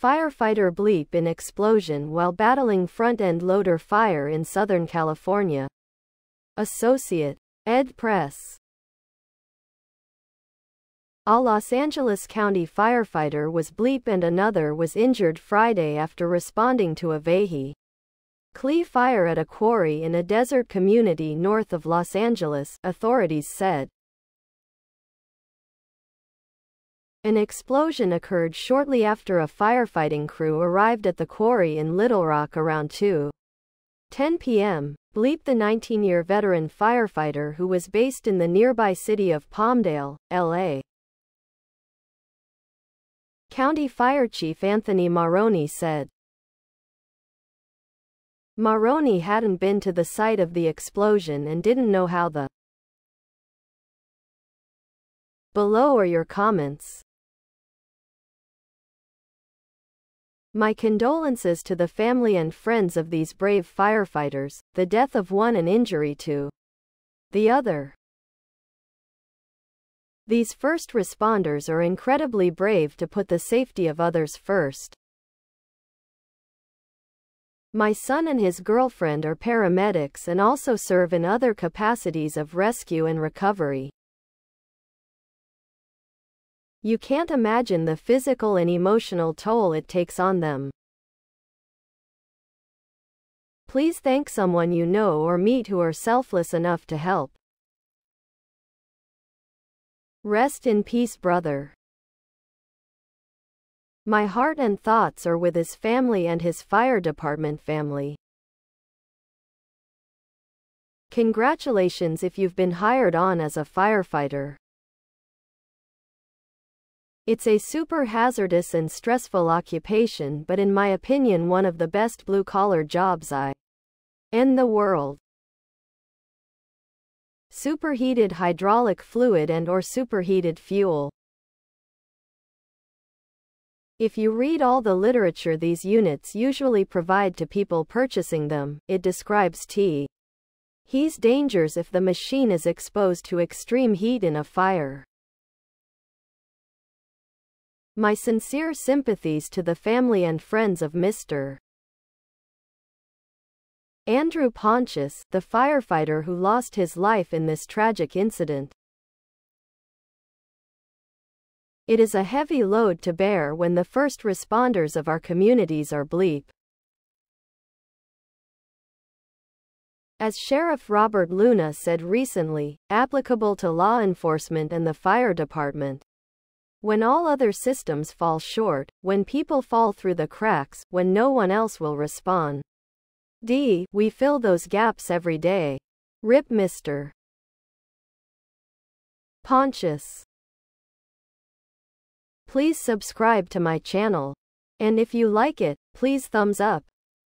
Firefighter bleep in explosion while battling front-end loader fire in Southern California. Associate. Ed Press. A Los Angeles County firefighter was bleep and another was injured Friday after responding to a Vehi. Clee fire at a quarry in a desert community north of Los Angeles, authorities said. An explosion occurred shortly after a firefighting crew arrived at the quarry in Littlerock around 2:10 p.m. Bleep the 19-year veteran firefighter who was based in the nearby city of Palmdale, LA. County Fire Chief Anthony Marrone said. Marrone hadn't been to the site of the explosion and didn't know how the Below are your comments. My condolences to the family and friends of these brave firefighters, the death of one and injury to the other. These first responders are incredibly brave to put the safety of others first. My son and his girlfriend are paramedics and also serve in other capacities of rescue and recovery. You can't imagine the physical and emotional toll it takes on them. Please thank someone you know or meet who are selfless enough to help. Rest in peace, brother. My heart and thoughts are with his family and his fire department family. Congratulations if you've been hired on as a firefighter. It's a super hazardous and stressful occupation but in my opinion one of the best blue-collar jobs I in the world. Superheated hydraulic fluid and or superheated fuel. If you read all the literature these units usually provide to people purchasing them, it describes T. He's dangers if the machine is exposed to extreme heat in a fire. My sincere sympathies to the family and friends of Mr. Andrew Pontius, the firefighter who lost his life in this tragic incident. It is a heavy load to bear when the first responders of our communities are bleep. As Sheriff Robert Luna said recently, applicable to law enforcement and the fire department. When all other systems fall short, when people fall through the cracks, when no one else will respond. D. We fill those gaps every day. Rip Mr. Pontius. Please subscribe to my channel. And if you like it, please thumbs up.